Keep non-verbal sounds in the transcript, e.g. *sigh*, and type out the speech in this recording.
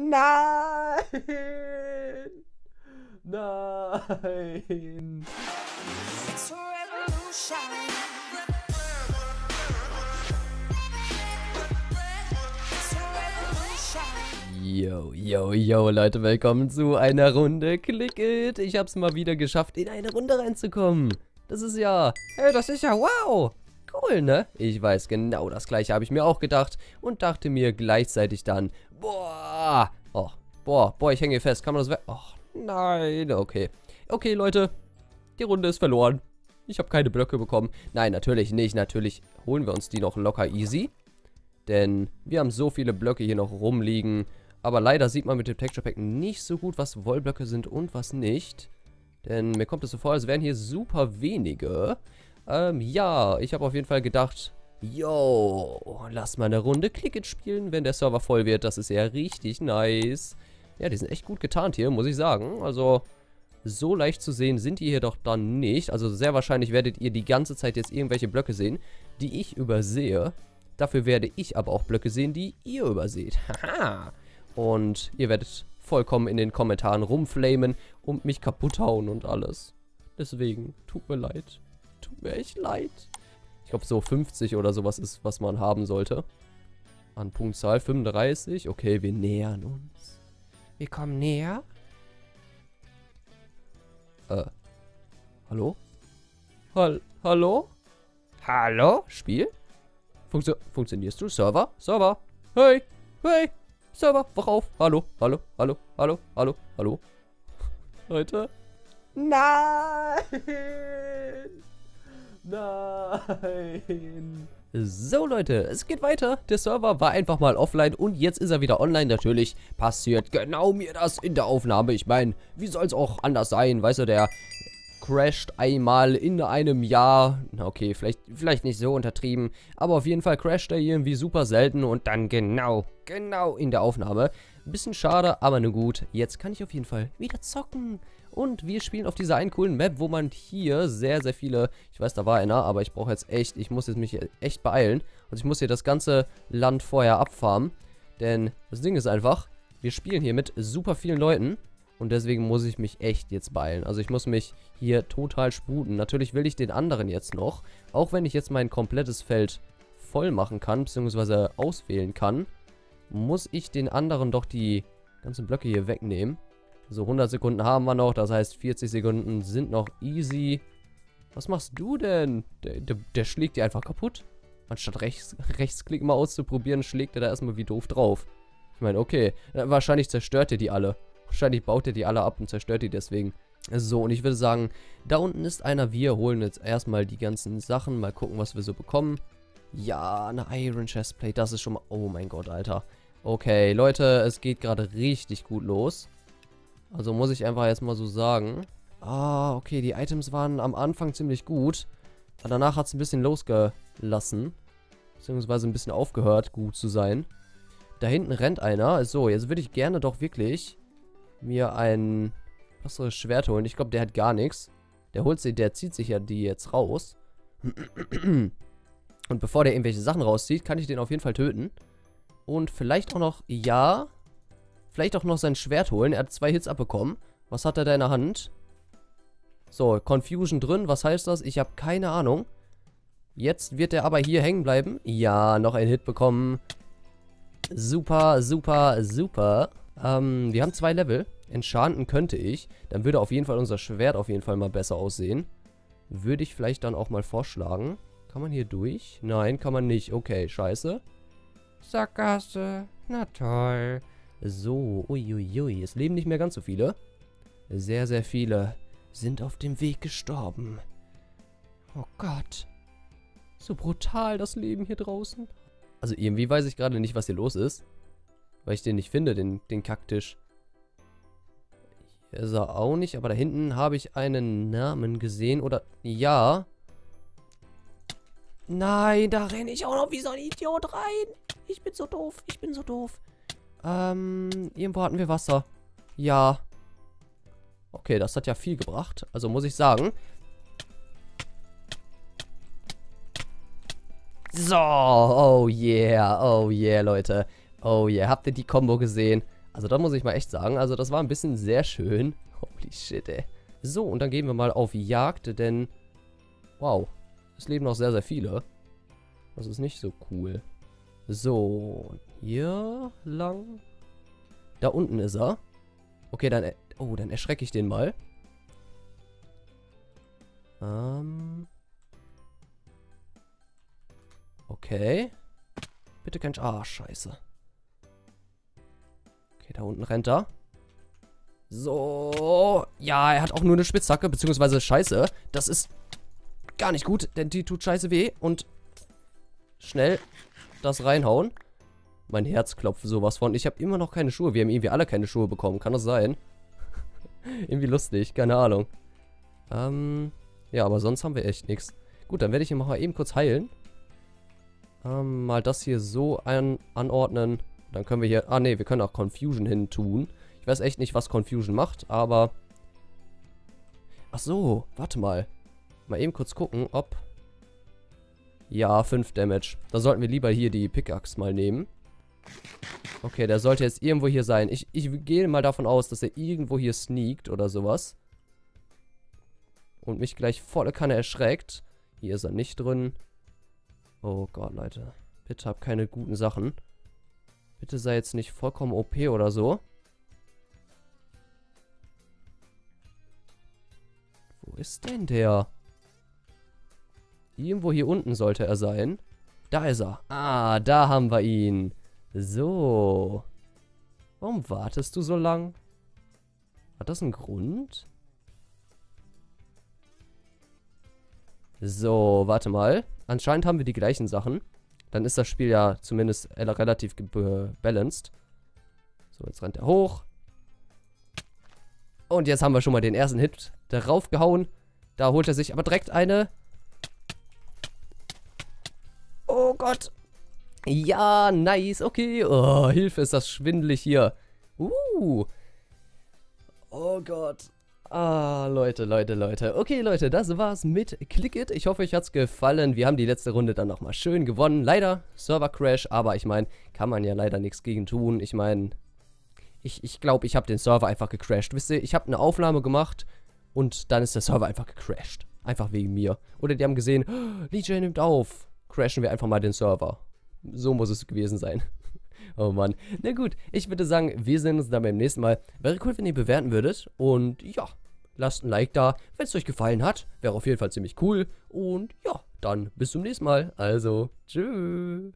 Nein! Nein! Yo, yo, yo, Leute, willkommen zu einer Runde Click It. Ich hab's mal wieder geschafft, in eine Runde reinzukommen. Das ist ja, hey, das ist ja wow. Cool, ne? Ich weiß, genau das gleiche habe ich mir auch gedacht und dachte mir gleichzeitig dann, boah, oh, boah, boah, ich hänge hier fest. Kann man das weg? Oh, nein, okay. Okay, Leute, die Runde ist verloren. Ich habe keine Blöcke bekommen. Nein, natürlich nicht. Natürlich holen wir uns die noch locker easy. Denn wir haben so viele Blöcke hier noch rumliegen. Aber leider sieht man mit dem Texture Pack nicht so gut, was Wollblöcke sind und was nicht. Denn mir kommt es so vor, als wären hier super wenige. Ähm, ja, ich habe auf jeden Fall gedacht, yo, lass mal eine Runde Clickit spielen, wenn der Server voll wird. Das ist ja richtig nice. Ja, die sind echt gut getarnt hier, muss ich sagen. Also, so leicht zu sehen sind die hier doch dann nicht. Also sehr wahrscheinlich werdet ihr die ganze Zeit jetzt irgendwelche Blöcke sehen, die ich übersehe. Dafür werde ich aber auch Blöcke sehen, die ihr überseht. *laughs* Haha. Und ihr werdet vollkommen in den Kommentaren rumflamen und mich kaputt hauen und alles. Deswegen, tut mir leid. Tut mir echt leid. Ich glaube, so 50 oder sowas ist, was man haben sollte. An Punktzahl 35. Okay, wir nähern uns. Wir kommen näher. Äh. Hallo? Hall hallo? Hallo? Spiel? Funktio funktionierst du? Server? Server? Hey! Hey! Server, wach auf! Hallo? Hallo? Hallo? Hallo? Hallo? Hallo? *laughs* Leute? Nein! *laughs* Nein! So Leute, es geht weiter. Der Server war einfach mal offline und jetzt ist er wieder online. Natürlich passiert genau mir das in der Aufnahme. Ich meine, wie soll es auch anders sein? Weißt du, der crasht einmal in einem Jahr. Okay, vielleicht, vielleicht nicht so untertrieben. Aber auf jeden Fall crasht er irgendwie super selten und dann genau, genau in der Aufnahme. Bisschen schade, aber nur gut. Jetzt kann ich auf jeden Fall wieder zocken. Und wir spielen auf dieser einen coolen Map, wo man hier sehr, sehr viele... Ich weiß, da war einer, aber ich brauche jetzt echt... Ich muss jetzt mich echt beeilen. Also ich muss hier das ganze Land vorher abfarmen. Denn das Ding ist einfach, wir spielen hier mit super vielen Leuten. Und deswegen muss ich mich echt jetzt beeilen. Also ich muss mich hier total sputen. Natürlich will ich den anderen jetzt noch. Auch wenn ich jetzt mein komplettes Feld voll machen kann, beziehungsweise auswählen kann, muss ich den anderen doch die ganzen Blöcke hier wegnehmen. So, 100 Sekunden haben wir noch. Das heißt, 40 Sekunden sind noch easy. Was machst du denn? Der, der, der schlägt die einfach kaputt. Anstatt rechts, *laughs* Rechtsklick mal auszuprobieren, schlägt er da erstmal wie doof drauf. Ich meine, okay. Wahrscheinlich zerstört er die alle. Wahrscheinlich baut er die alle ab und zerstört die deswegen. So, und ich würde sagen, da unten ist einer. Wir holen jetzt erstmal die ganzen Sachen. Mal gucken, was wir so bekommen. Ja, eine Iron Chestplate. Das ist schon mal... Oh mein Gott, Alter. Okay, Leute, es geht gerade richtig gut los. Also muss ich einfach jetzt mal so sagen. Ah, okay, die Items waren am Anfang ziemlich gut. Aber danach hat es ein bisschen losgelassen. Beziehungsweise ein bisschen aufgehört, gut zu sein. Da hinten rennt einer. So, jetzt würde ich gerne doch wirklich mir ein passendes Schwert holen. Ich glaube, der hat gar nichts. Der holt sie, der zieht sich ja die jetzt raus. *clears throat* Und bevor der irgendwelche Sachen rauszieht, kann ich den auf jeden Fall töten. Und vielleicht auch noch, ja, vielleicht auch noch sein Schwert holen. Er hat zwei Hits abbekommen. Was hat er da in der Hand? So, Confusion drin. Was heißt das? Ich habe keine Ahnung. Jetzt wird er aber hier hängen bleiben. Ja, noch einen Hit bekommen. Super, super, super. Ähm, wir haben zwei Level. Enchanten könnte ich. Dann würde auf jeden Fall unser Schwert auf jeden Fall mal besser aussehen. Würde ich vielleicht dann auch mal vorschlagen. Kann man hier durch? Nein, kann man nicht. Okay, scheiße. Sackgasse. Na toll. So, uiuiui. Es leben nicht mehr ganz so viele. Sehr, sehr viele sind auf dem Weg gestorben. Oh Gott. So brutal das Leben hier draußen. Also irgendwie weiß ich gerade nicht, was hier los ist. Weil ich den nicht finde, den, den Kacktisch. Hier ist er auch nicht, aber da hinten habe ich einen Namen gesehen. Oder, ja. Nein, da renne ich auch noch wie so ein Idiot rein. Ich bin so doof, ich bin so doof. Ähm, irgendwo hatten wir Wasser. Ja. Okay, das hat ja viel gebracht. Also muss ich sagen. So, oh yeah, oh yeah, Leute. Oh yeah, habt ihr die Combo gesehen? Also da muss ich mal echt sagen, also das war ein bisschen sehr schön. *laughs* Holy shit, ey. So, und dann gehen wir mal auf Jagd, denn... Wow, es leben noch sehr, sehr viele. Das ist nicht so cool. So, hier lang. Da unten ist er. Okay, dann... Oh, dann erschrecke ich den mal. Ähm... Okay. Bitte kein... Ah, scheiße. Okay, da unten rennt er. So. Ja, er hat auch nur eine Spitzhacke, beziehungsweise Scheiße. Das ist gar nicht gut, denn die tut scheiße weh. Und schnell das reinhauen. Mein Herz klopft sowas von. Ich habe immer noch keine Schuhe. Wir haben irgendwie alle keine Schuhe bekommen. Kann das sein? *laughs* irgendwie lustig. Keine Ahnung. Ähm, ja, aber sonst haben wir echt nichts. Gut, dann werde ich ihn mal eben kurz heilen. Ähm, mal das hier so ein anordnen. Dann können wir hier... Ah, ne, wir können auch Confusion hin tun. Ich weiß echt nicht, was Confusion macht, aber... Ach so, warte mal. Mal eben kurz gucken, ob... Ja, 5 Damage. Da sollten wir lieber hier die Pickaxe mal nehmen. Okay, der sollte jetzt irgendwo hier sein. Ich, ich gehe mal davon aus, dass er irgendwo hier sneakt oder sowas. Und mich gleich volle Kanne erschreckt. Hier ist er nicht drin. Oh Gott, Leute. Bitte hab keine guten Sachen. Bitte sei jetzt nicht vollkommen OP oder so. Wo ist denn der? Irgendwo hier unten sollte er sein. Da ist er. Ah, da haben wir ihn. So. Warum wartest du so lang? Hat das einen Grund? So, warte mal. Anscheinend haben wir die gleichen Sachen. Dann ist das Spiel ja zumindest relativ balanced. So, jetzt rennt er hoch. Und jetzt haben wir schon mal den ersten Hit darauf gehauen. Da holt er sich aber direkt eine. Oh Gott. Ja, nice. Okay. Oh, Hilfe, ist das schwindelig hier. Uh. Oh Gott. Ah, Leute, Leute, Leute. Okay, Leute, das war's mit Click It. Ich hoffe, euch hat's gefallen. Wir haben die letzte Runde dann nochmal schön gewonnen. Leider Server-Crash, aber ich meine, kann man ja leider nichts gegen tun. Ich meine, ich, ich glaube, ich habe den Server einfach gecrashed. Wisst ihr, ich habe eine Aufnahme gemacht und dann ist der Server einfach gecrashed. Einfach wegen mir. Oder die haben gesehen, oh, DJ nimmt auf. Crashen wir einfach mal den Server. So muss es gewesen sein. Oh Mann. Na gut, ich würde sagen, wir sehen uns dann beim nächsten Mal. Wäre cool, wenn ihr bewerten würdet. Und ja, lasst ein Like da, wenn es euch gefallen hat. Wäre auf jeden Fall ziemlich cool. Und ja, dann bis zum nächsten Mal. Also, tschüss.